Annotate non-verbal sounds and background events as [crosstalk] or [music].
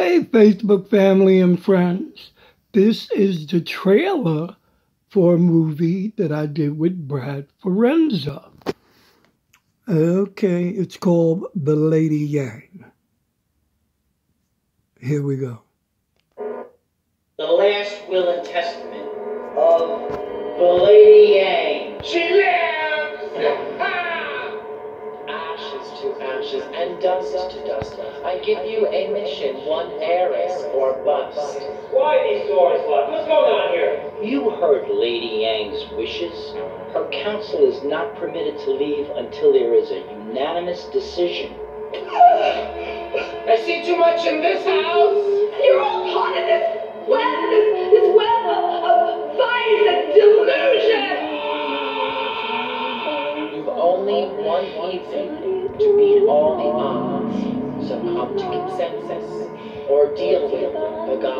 Hey, Facebook family and friends. This is the trailer for a movie that I did with Brad Forenza. Okay, it's called The Lady Yang. Here we go. The last will and testament of the Lady ashes and dust to dust. I give you a mission, one heiress or bust. Why these doors locked? What's going on here? You heard Lady Yang's wishes. Her council is not permitted to leave until there is a unanimous decision. [laughs] I see too much in this house. You're all only one evening to beat all the odds. Come to consensus or deal with the goblin.